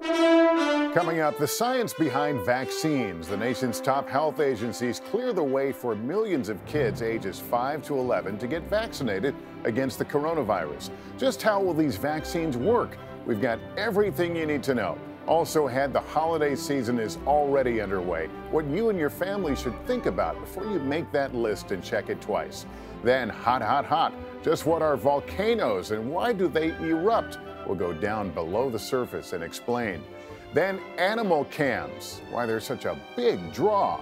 Coming up, the science behind vaccines. The nation's top health agencies clear the way for millions of kids ages 5 to 11 to get vaccinated against the coronavirus. Just how will these vaccines work? We've got everything you need to know. Also, had the holiday season is already underway. What you and your family should think about before you make that list and check it twice. Then, hot, hot, hot. Just what are volcanoes and why do they erupt? We'll go down below the surface and explain. Then animal cams, why they're such a big draw.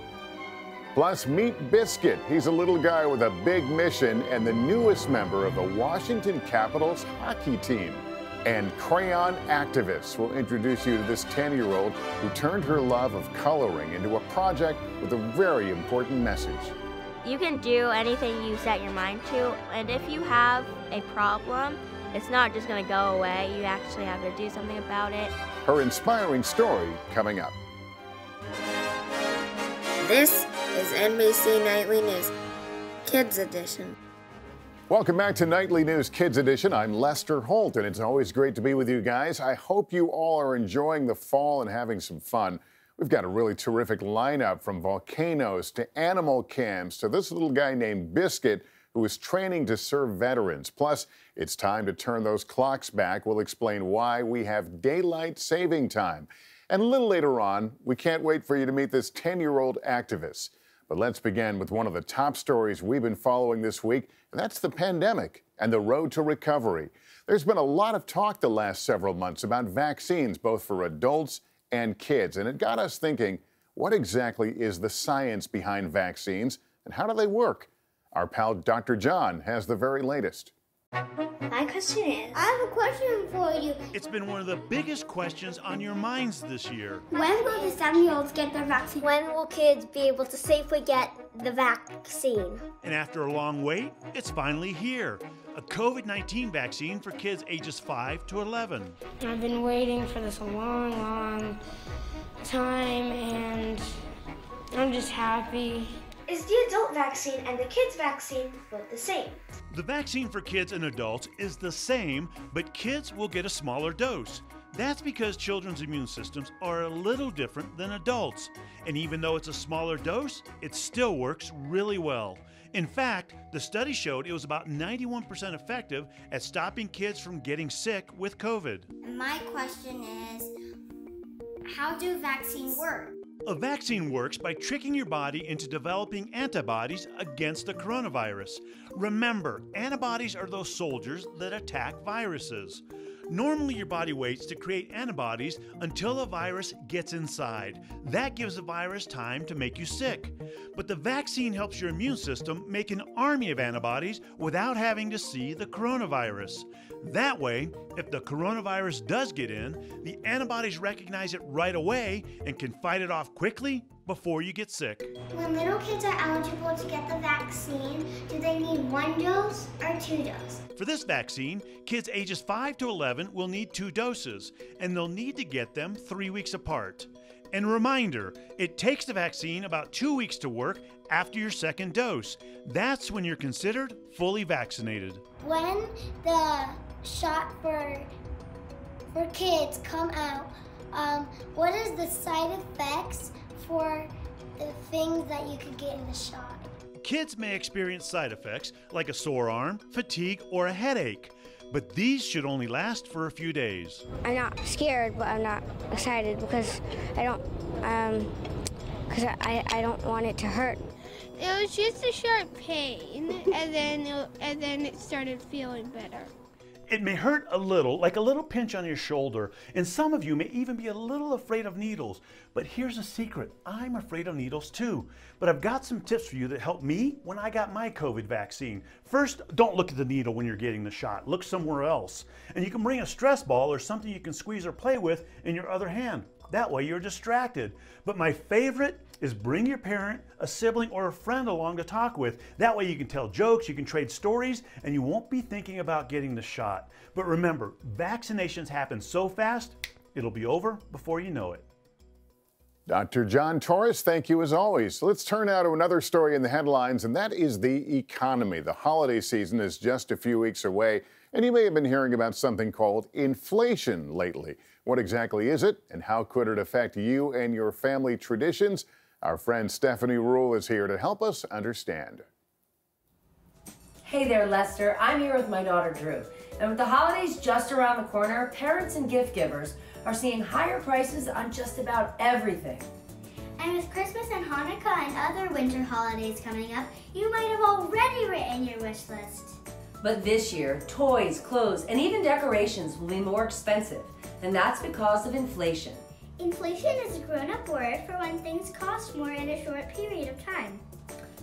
Plus, meet Biscuit. He's a little guy with a big mission and the newest member of the Washington Capitals hockey team. And Crayon Activists will introduce you to this 10 year old who turned her love of coloring into a project with a very important message. You can do anything you set your mind to, and if you have a problem, it's not just going to go away. You actually have to do something about it. Her inspiring story coming up. This is NBC Nightly News, Kids Edition. Welcome back to Nightly News Kids Edition. I'm Lester Holt, and it's always great to be with you guys. I hope you all are enjoying the fall and having some fun. We've got a really terrific lineup from volcanoes to animal cams to this little guy named Biscuit who is training to serve veterans. Plus, it's time to turn those clocks back. We'll explain why we have daylight saving time. And a little later on, we can't wait for you to meet this 10 year old activist. But let's begin with one of the top stories we've been following this week, and that's the pandemic and the road to recovery. There's been a lot of talk the last several months about vaccines, both for adults and kids, and it got us thinking what exactly is the science behind vaccines and how do they work? Our pal Dr. John has the very latest. My question is I have a question for you. It's been one of the biggest questions on your minds this year. When will the seven year olds get their vaccine? When will kids be able to safely get the vaccine? And after a long wait, it's finally here a COVID 19 vaccine for kids ages 5 to 11. I've been waiting for this a long, long time, and I'm just happy. Is the adult vaccine and the kids vaccine both the same? The vaccine for kids and adults is the same, but kids will get a smaller dose. That's because children's immune systems are a little different than adults. And even though it's a smaller dose, it still works really well. In fact, the study showed it was about 91% effective at stopping kids from getting sick with COVID. My question is how do vaccines work? A vaccine works by tricking your body into developing antibodies against the coronavirus. Remember, antibodies are those soldiers that attack viruses. Normally, your body waits to create antibodies until the virus gets inside. That gives the virus time to make you sick. But the vaccine helps your immune system make an army of antibodies without having to see the coronavirus. That way, if the coronavirus does get in, the antibodies recognize it right away and can fight it off quickly before you get sick. When little kids are eligible to get the vaccine, do they need one dose or two doses? For this vaccine, kids ages 5 to 11 will need two doses, and they'll need to get them three weeks apart. And reminder, it takes the vaccine about two weeks to work after your second dose. That's when you're considered fully vaccinated. When the shot for for kids come out, um, what is the side effects for the things that you could get in the shot? Kids may experience side effects like a sore arm, fatigue, or a headache, but these should only last for a few days. I'm not scared, but I'm not excited because I don't, um, because I, I don't want it to hurt. It was just a sharp pain, and then it, and then it started feeling better. It may hurt a little, like a little pinch on your shoulder, and some of you may even be a little afraid of needles. But here's a secret I'm afraid of needles too. But I've got some tips for you that helped me when I got my COVID vaccine. First, don't look at the needle when you're getting the shot, look somewhere else. And you can bring a stress ball or something you can squeeze or play with in your other hand. That way you're distracted. But my favorite is bring your parent, a sibling, or a friend along to talk with. That way you can tell jokes, you can trade stories, and you won't be thinking about getting the shot. But remember, vaccinations happen so fast, it'll be over before you know it. Dr. John Torres, thank you as always. Let's turn now to another story in the headlines, and that is the economy. The holiday season is just a few weeks away, And you may have been hearing about something called inflation lately. What exactly is it, and how could it affect you and your family traditions? Our friend Stephanie Ruhle is here to help us understand. Hey there, Lester. I'm here with my daughter, Drew. And with the holidays just around the corner, parents and gift givers are seeing higher prices on just about everything. And with Christmas and Hanukkah and other winter holidays coming up, you might have already written your wish list. But this year, toys, clothes, and even decorations will be more expensive, and that's because of inflation. Inflation is a grown-up word for when things cost more in a short period of time.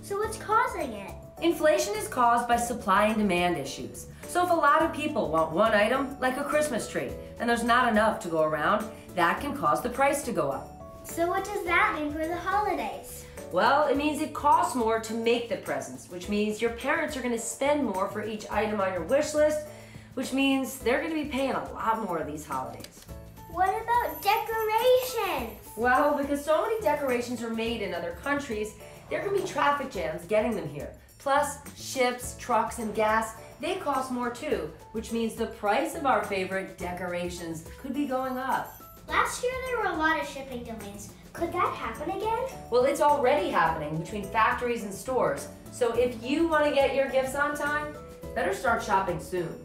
So what's causing it? Inflation is caused by supply and demand issues. So if a lot of people want one item, like a Christmas tree, and there's not enough to go around, that can cause the price to go up. So what does that mean for the holidays? Well, it means it costs more to make the presents, which means your parents are going to spend more for each item on your wish list, which means they're going to be paying a lot more these holidays. What about decorations? Well, because so many decorations are made in other countries, there can be traffic jams getting them here. Plus, ships, trucks, and gas, they cost more too, which means the price of our favorite decorations could be going up. Last year there were a lot of shipping delays. Could that happen again? Well, it's already happening between factories and stores. So if you want to get your gifts on time, better start shopping soon.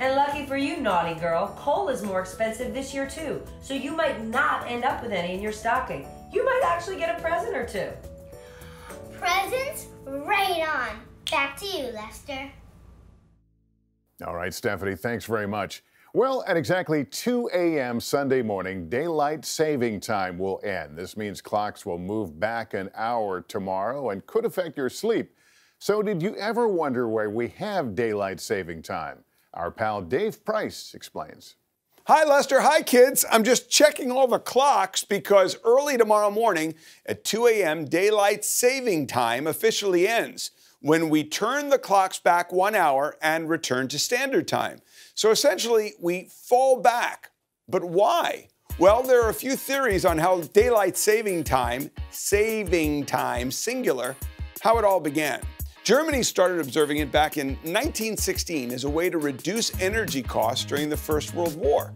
And lucky for you, naughty girl, coal is more expensive this year too. So you might not end up with any in your stocking. You might actually get a present or two. Presents? Right on. Back to you, Lester. All right, Stephanie, thanks very much. Well, at exactly 2 a.m. Sunday morning, daylight saving time will end. This means clocks will move back an hour tomorrow and could affect your sleep. So, did you ever wonder why we have daylight saving time? Our pal Dave Price explains. Hi, Lester. Hi, kids. I'm just checking all the clocks because early tomorrow morning at 2 a.m., daylight saving time officially ends when we turn the clocks back one hour and return to standard time. So essentially, we fall back. But why? Well, there are a few theories on how daylight saving time, saving time, singular, how it all began. Germany started observing it back in 1916 as a way to reduce energy costs during the First World War.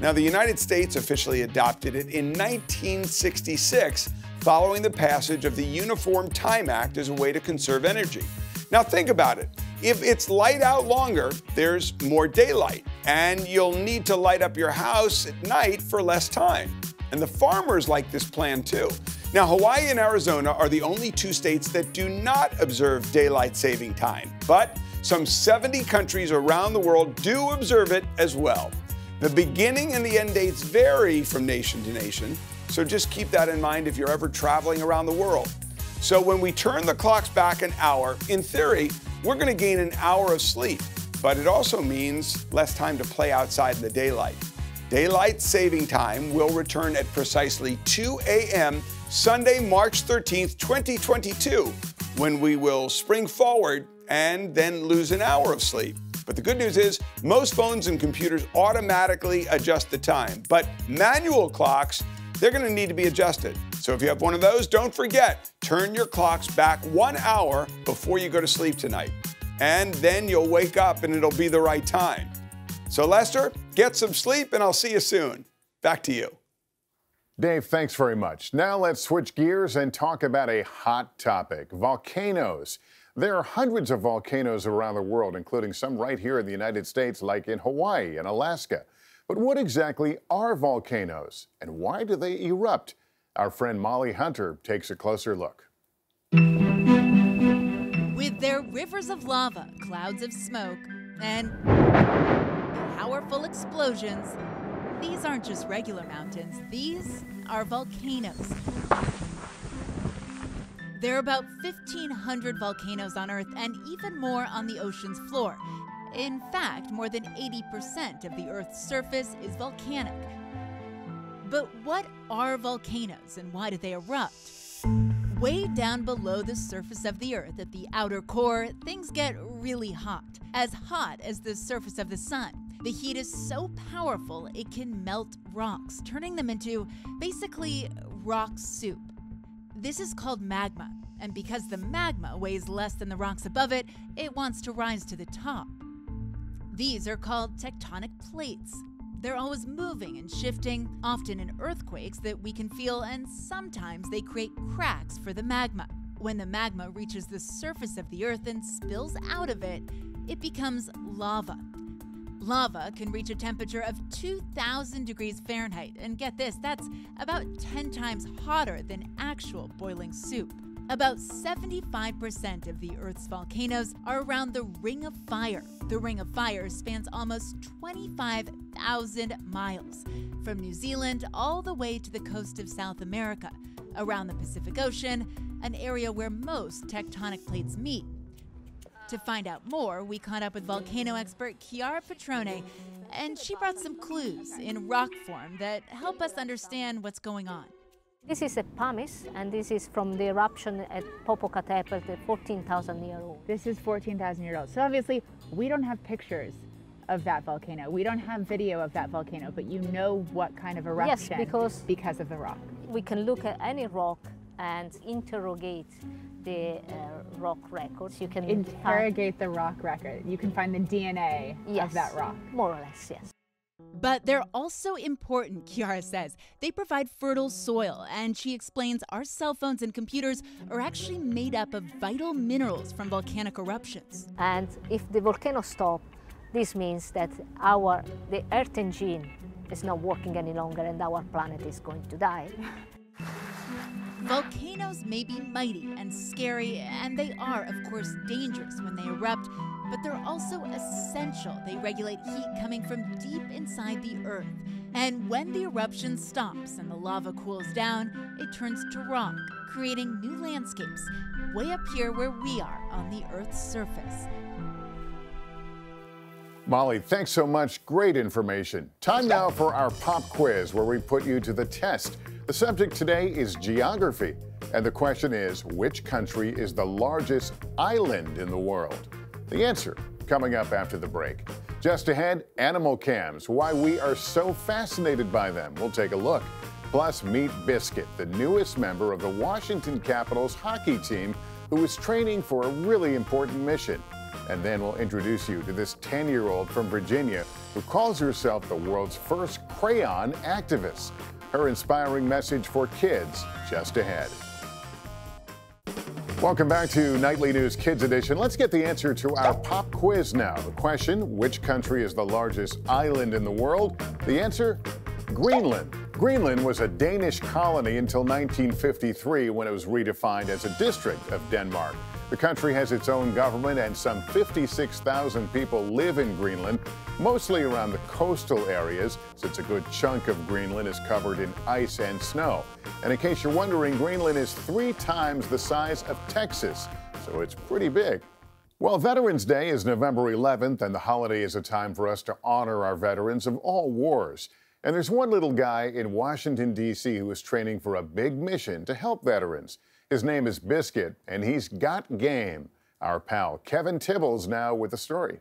Now, the United States officially adopted it in 1966 following the passage of the Uniform Time Act as a way to conserve energy. Now, think about it. If it's light out longer, there's more daylight, and you'll need to light up your house at night for less time. And the farmers like this plan too. Now, Hawaii and Arizona are the only two states that do not observe daylight saving time, but some 70 countries around the world do observe it as well. The beginning and the end dates vary from nation to nation, so just keep that in mind if you're ever traveling around the world. So when we turn the clocks back an hour, in theory, we're going to gain an hour of sleep, but it also means less time to play outside in the daylight. Daylight saving time will return at precisely 2 a.m. Sunday, March 13th, 2022, when we will spring forward and then lose an hour of sleep. But the good news is most phones and computers automatically adjust the time, but manual clocks, they're going to need to be adjusted. So if you have one of those, don't forget, turn your clocks back one hour before you go to sleep tonight. And then you'll wake up and it'll be the right time. So Lester, get some sleep and I'll see you soon. Back to you. Dave, thanks very much. Now let's switch gears and talk about a hot topic volcanoes. There are hundreds of volcanoes around the world, including some right here in the United States, like in Hawaii and Alaska. But what exactly are volcanoes and why do they erupt? Our friend Molly Hunter takes a closer look. With their rivers of lava, clouds of smoke, and powerful explosions, these aren't just regular mountains, these are volcanoes. There are about 1,500 volcanoes on Earth and even more on the ocean's floor. In fact, more than 80% of the Earth's surface is volcanic. But what are volcanoes and why do they erupt? Way down below the surface of the Earth, at the outer core, things get really hot. As hot as the surface of the sun. The heat is so powerful it can melt rocks, turning them into basically rock soup. This is called magma, and because the magma weighs less than the rocks above it, it wants to rise to the top. These are called tectonic plates. They're always moving and shifting, often in earthquakes that we can feel, and sometimes they create cracks for the magma. When the magma reaches the surface of the earth and spills out of it, it becomes lava. Lava can reach a temperature of 2,000 degrees Fahrenheit, and get this, that's about 10 times hotter than actual boiling soup. About 75% of the Earth's volcanoes are around the Ring of Fire. The Ring of Fire spans almost 25,000 miles, from New Zealand all the way to the coast of South America, around the Pacific Ocean, an area where most tectonic plates meet. To find out more, we caught up with volcano expert Chiara Petrone, and she brought some clues in rock form that help us understand what's going on. This is a pumice, and this is from the eruption at Popocatépetl, 14,000 year old. This is 14,000 year old. So obviously, we don't have pictures of that volcano. We don't have video of that volcano, but you know what kind of eruption yes, because, because of the rock. We can look at any rock and interrogate the uh, rock records. You can interrogate the rock record. You can find the DNA yes, of that rock. More or less, yes. But they're also important, Chiara says. They provide fertile soil, and she explains our cell phones and computers are actually made up of vital minerals from volcanic eruptions. And if the volcano stops, this means that our the Earth engine is not working any longer and our planet is going to die. Volcanoes may be mighty and scary, and they are, of course, dangerous when they erupt, but they're also essential. They regulate heat coming from deep inside the earth. And when the eruption stops and the lava cools down, it turns to rock, creating new landscapes way up here where we are on the Earth's surface. Molly, thanks so much. Great information. Time now for our pop quiz where we put you to the test. The subject today is geography. And the question is which country is the largest island in the world? The answer coming up after the break. Just ahead, animal cams, why we are so fascinated by them. We'll take a look. Plus, meet Biscuit, the newest member of the Washington Capitals hockey team who is training for a really important mission. And then we'll introduce you to this 10 year old from Virginia who calls herself the world's first crayon activist. Her inspiring message for kids just ahead. Welcome back to Nightly News Kids Edition. Let's get the answer to our pop quiz now. The question Which country is the largest island in the world? The answer Greenland. Greenland was a Danish colony until 1953 when it was redefined as a district of Denmark. The country has its own government and some 56,000 people live in Greenland, mostly around the coastal areas, since a good chunk of Greenland is covered in ice and snow. And in case you're wondering, Greenland is three times the size of Texas, so it's pretty big. Well, Veterans Day is November 11th, and the holiday is a time for us to honor our veterans of all wars. And there's one little guy in Washington, D.C., who is training for a big mission to help veterans. His name is Biscuit, and he's got game. Our pal Kevin Tibbles now with the story.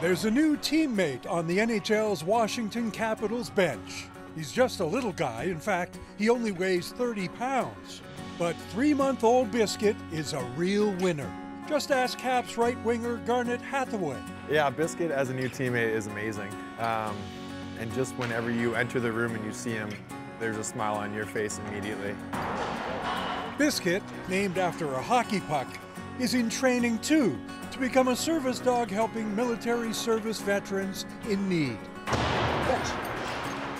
There's a new teammate on the NHL's Washington Capitals bench. He's just a little guy. In fact, he only weighs 30 pounds. But three month old Biscuit is a real winner. Just ask Caps right winger Garnet Hathaway. Yeah, Biscuit as a new teammate is amazing. Um, and just whenever you enter the room and you see him, there's a smile on your face immediately. Biscuit, named after a hockey puck, is in training too to become a service dog helping military service veterans in need.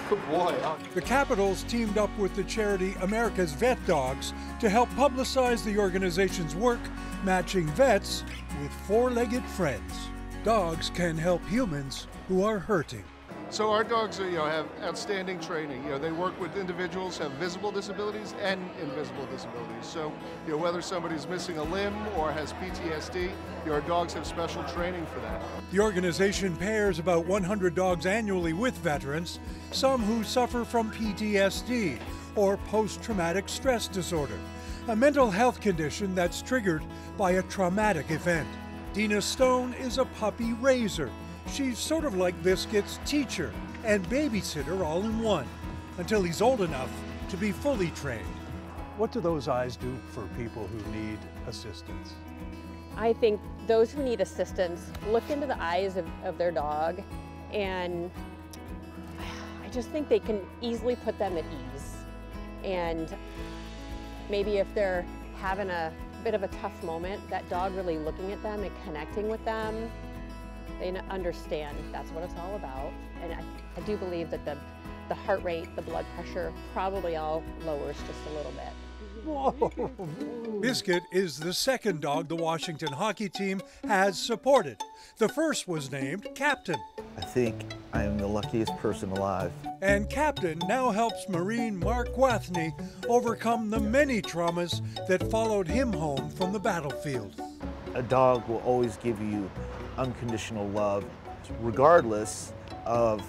Good boy. The Capitals teamed up with the charity America's Vet Dogs to help publicize the organization's work matching vets with four legged friends. Dogs can help humans who are hurting. So our dogs, are, you know, have outstanding training. You know, they work with individuals have visible disabilities and invisible disabilities. So, you know, whether somebody's missing a limb or has PTSD, your dogs have special training for that. The organization pairs about 100 dogs annually with veterans, some who suffer from PTSD or post-traumatic stress disorder, a mental health condition that's triggered by a traumatic event. Dina Stone is a puppy raiser She's sort of like Biscuit's teacher and babysitter all in one until he's old enough to be fully trained. What do those eyes do for people who need assistance? I think those who need assistance look into the eyes of, of their dog and I just think they can easily put them at ease. And maybe if they're having a bit of a tough moment, that dog really looking at them and connecting with them, they understand that's what it's all about. And I, I do believe that the, the heart rate, the blood pressure probably all lowers just a little bit. Biscuit is the second dog the Washington hockey team has supported. The first was named Captain. I think I am the luckiest person alive. And Captain now helps Marine Mark Wathney overcome the many traumas that followed him home from the battlefield. A dog will always give you unconditional love, regardless of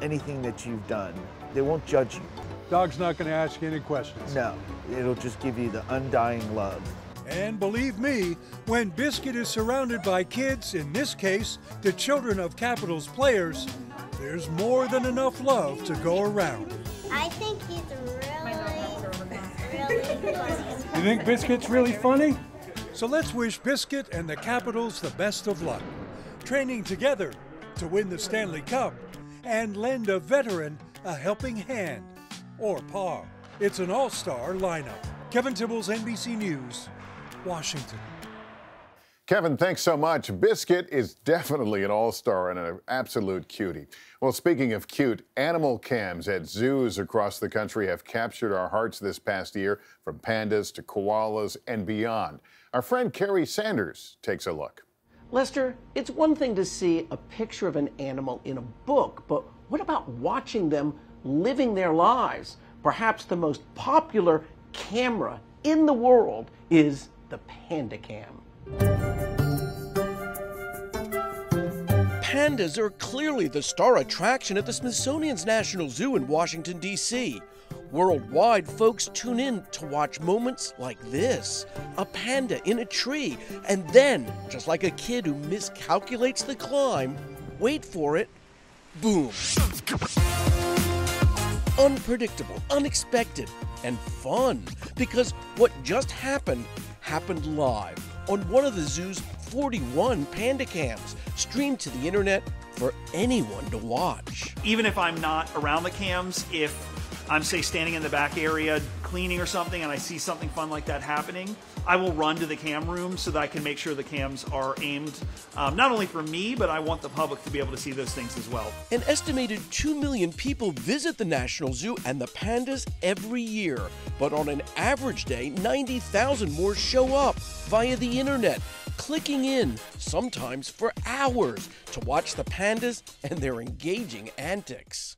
anything that you've done. They won't judge you. Dog's not going to ask you any questions. No, it'll just give you the undying love. And believe me, when Biscuit is surrounded by kids, in this case, the children of Capitals players, there's more than enough love to go around. I think he's really, really funny. You think Biscuit's really funny? So let's wish Biscuit and the Capitals the best of luck, training together to win the Stanley Cup and lend a veteran a helping hand or paw. It's an all star lineup. Kevin Tibbles, NBC News, Washington. Kevin, thanks so much. Biscuit is definitely an all star and an absolute cutie. Well, speaking of cute, animal cams at zoos across the country have captured our hearts this past year, from pandas to koalas and beyond. Our friend Kerry Sanders takes a look. Lester, it's one thing to see a picture of an animal in a book, but what about watching them living their lives? Perhaps the most popular camera in the world is the Panda Cam. Pandas are clearly the star attraction at the Smithsonian's National Zoo in Washington, D.C. Worldwide, folks tune in to watch moments like this a panda in a tree, and then, just like a kid who miscalculates the climb, wait for it, boom. Unpredictable, unexpected, and fun because what just happened happened live on one of the zoo's 41 panda cams, streamed to the internet for anyone to watch. Even if I'm not around the cams, if I'm, say, standing in the back area cleaning or something and I see something fun like that happening, I will run to the cam room so that I can make sure the cams are aimed um, not only for me, but I want the public to be able to see those things as well. An estimated 2 million people visit the National Zoo and the pandas every year. But on an average day, 90,000 more show up via the internet, clicking in, sometimes for hours, to watch the pandas and their engaging antics.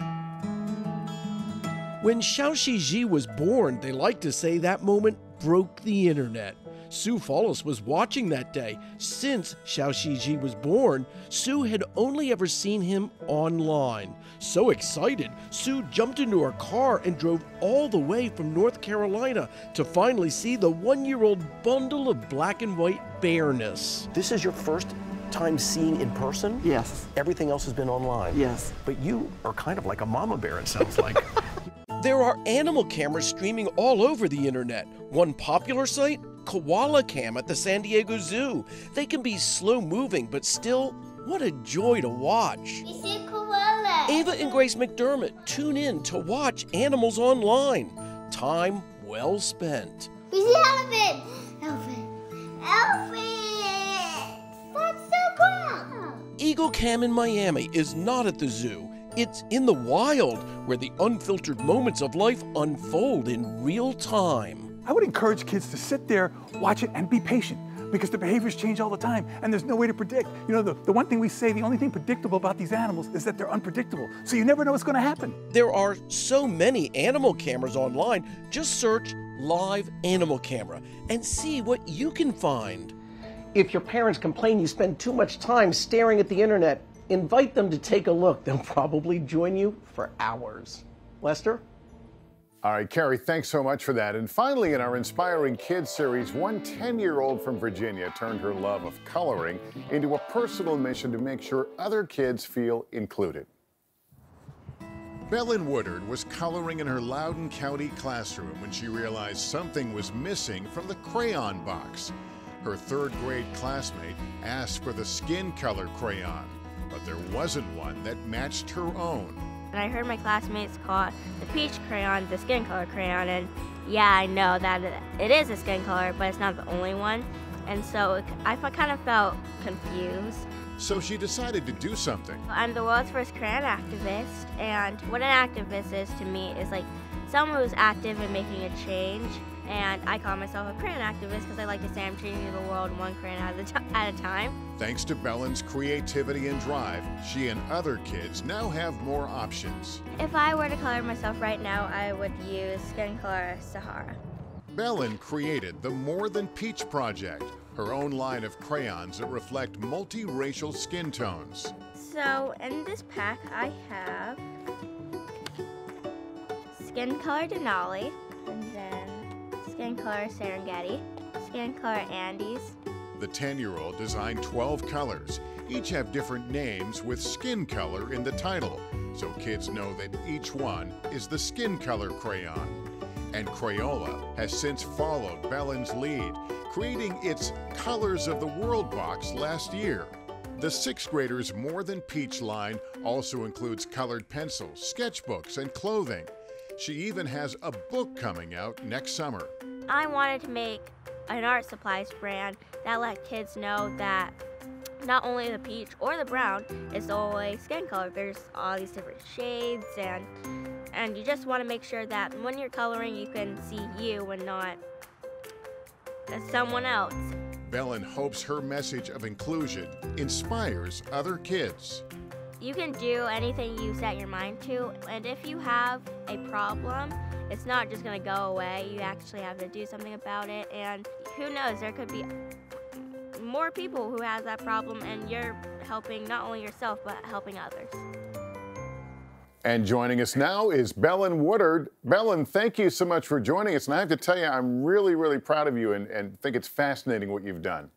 When Xiao Qi Ji was born, they like to say that moment broke the internet. Sue Follis was watching that day. Since Xiao Qi Ji was born, Sue had only ever seen him online. So excited, Sue jumped into her car and drove all the way from North Carolina to finally see the one year old bundle of black and white bareness. This is your first time seeing in person? Yes. Everything else has been online? Yes. But you are kind of like a mama bear, it sounds like. There are animal cameras streaming all over the internet. One popular site, Koala Cam at the San Diego Zoo. They can be slow moving, but still, what a joy to watch. We see a koala. Ava and Grace McDermott tune in to watch animals online. Time well spent. We see elephant. Elephant. Elephant. That's so cool. Eagle Cam in Miami is not at the zoo. It's in the wild where the unfiltered moments of life unfold in real time. I would encourage kids to sit there, watch it, and be patient because the behaviors change all the time and there's no way to predict. You know, the, the one thing we say, the only thing predictable about these animals is that they're unpredictable. So you never know what's going to happen. There are so many animal cameras online. Just search live animal camera and see what you can find. If your parents complain you spend too much time staring at the internet, invite them to take a look. They'll probably join you for hours. Lester? All right, Kerry, thanks so much for that. And finally, in our Inspiring Kids series, one 10 year old from Virginia turned her love of coloring into a personal mission to make sure other kids feel included. Bellen Woodard was coloring in her Loudoun County classroom when she realized something was missing from the crayon box. Her third grade classmate asked for the skin color crayon, but there wasn't one that matched her own. And I heard my classmates call the peach crayon the skin color crayon, and yeah, I know that it is a skin color, but it's not the only one. And so I kind of felt confused. So she decided to do something. I'm the world's first crayon activist, and what an activist is to me is like someone who's active in making a change. And I call myself a crayon activist because I like to say I'm changing the world one crayon at a, at a time. Thanks to Bellen's creativity and drive, she and other kids now have more options. If I were to color myself right now, I would use Skin Color Sahara. Bellen created the More Than Peach Project, her own line of crayons that reflect multiracial skin tones. So in this pack I have Skin Color Denali, and then Skin Color Serengeti, Skin Color Andes. The 10-year-old designed 12 colors. Each have different names with skin color in the title, so kids know that each one is the skin color crayon. And Crayola has since followed Bellen's lead, creating its Colors of the World box last year. The sixth graders' More Than Peach line also includes colored pencils, sketchbooks, and clothing. She even has a book coming out next summer. I wanted to make an art supplies brand that let kids know that not only the peach or the brown is always skin color. There's all these different shades and and you just want to make sure that when you're coloring you can see you and not someone else. Bellen hopes her message of inclusion inspires other kids. You can do anything you set your mind to, and if you have a problem, it's not just going to go away. You actually have to do something about it, and who knows, there could be more people who has that problem, and you're helping not only yourself, but helping others. And joining us now is Bellen Woodard. Bellen, thank you so much for joining us. And I have to tell you, I'm really, really proud of you and, and think it's fascinating what you've done.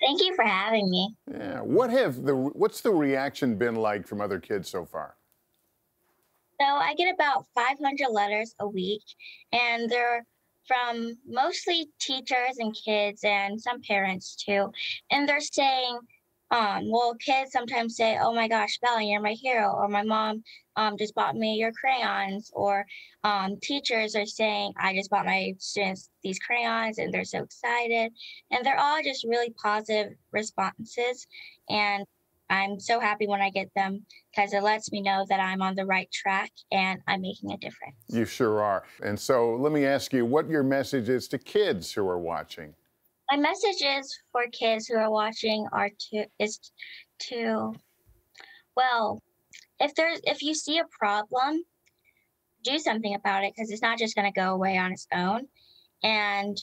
Thank you for having me. Yeah. What have the what's the reaction been like from other kids so far? So I get about 500 letters a week, and they're from mostly teachers and kids and some parents too. And they're saying, um, well, kids sometimes say, "Oh my gosh, Bella, you're my hero," or "My mom um, just bought me your crayons," or um, teachers are saying, "I just bought my students these crayons," and they're so excited, and they're all just really positive responses, and I'm so happy when I get them because it lets me know that I'm on the right track and I'm making a difference. You sure are. And so let me ask you what your message is to kids who are watching my message is for kids who are watching are to is to well if there's if you see a problem do something about it because it's not just going to go away on its own. And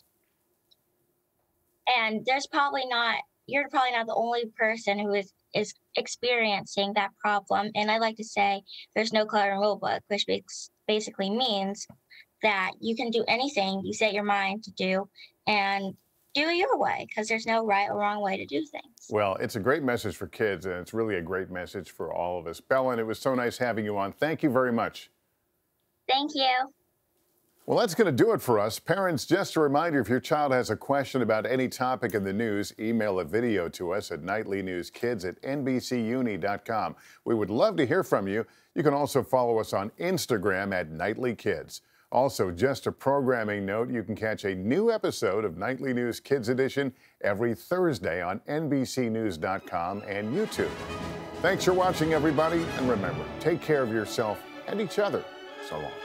and there's probably not you're probably not the only person who is is experiencing that problem. And i like to say there's no coloring rule book which basically means that you can do anything you set your mind to do and do your way because there's no right or wrong way to do things. Well, it's a great message for kids, and it's really a great message for all of us. Bellen, it was so nice having you on. Thank you very much. Thank you. Well, that's going to do it for us. Parents, just a reminder if your child has a question about any topic in the news, email a video to us at nightlynewskids at nbcuni.com. We would love to hear from you. You can also follow us on Instagram at nightlykids. Also, just a programming note, you can catch a new episode of Nightly News Kids Edition every Thursday on NBCNews.com and YouTube. Thanks for watching, everybody, and remember, take care of yourself and each other. So long.